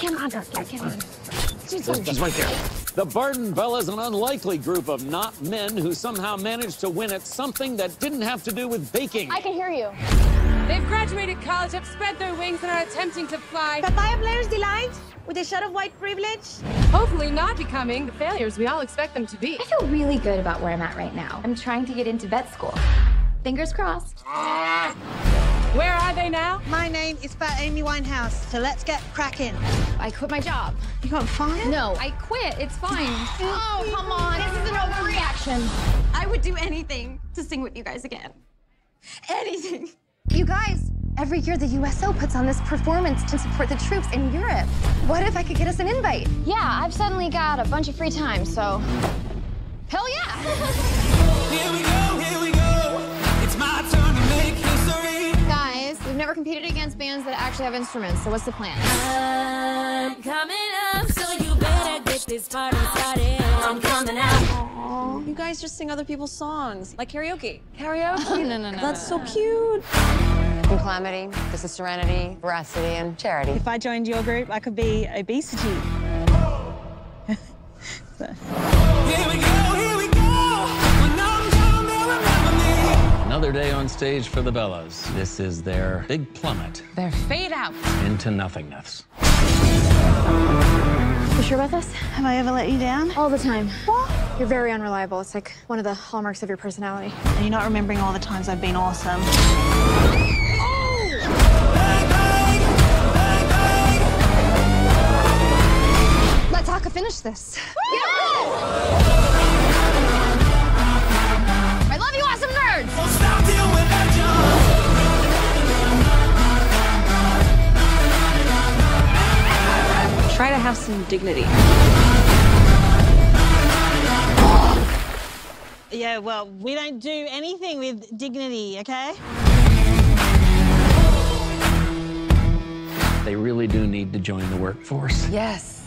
can't understand. I can't understand. She's right there. The Barden Bellas, an unlikely group of not men who somehow managed to win at something that didn't have to do with baking. I can hear you. They've graduated college, have spread their wings, and are attempting to fly. Papaya Players Delight with a shot of white privilege. Hopefully not becoming the failures we all expect them to be. I feel really good about where I'm at right now. I'm trying to get into vet school. Fingers crossed. Ah! They now? My name is Fat Amy Winehouse, so let's get cracking. I quit my job. You got fired? No, I quit. It's fine. Oh, oh, come on. This is an overreaction. I would do anything to sing with you guys again. Anything. You guys, every year the USO puts on this performance to support the troops in Europe. What if I could get us an invite? Yeah, I've suddenly got a bunch of free time, so. Hell yeah! never competed against bands that actually have instruments, so what's the plan? I'm coming up, so you better get this party started. I'm coming out. You guys just sing other people's songs, like karaoke. Karaoke? no, no, no. That's so cute. I'm Calamity, this is Serenity, Veracity, and Charity. If I joined your group, I could be obesity. Another day on stage for the Bellas. This is their big plummet They're fade out. into nothingness. You sure about this? Have I ever let you down? All the time. What? You're very unreliable. It's like one of the hallmarks of your personality. Are you're not remembering all the times I've been awesome? Let Taka finish this. I Try to have some dignity. Yeah, well, we don't do anything with dignity, okay? They really do need to join the workforce. Yes.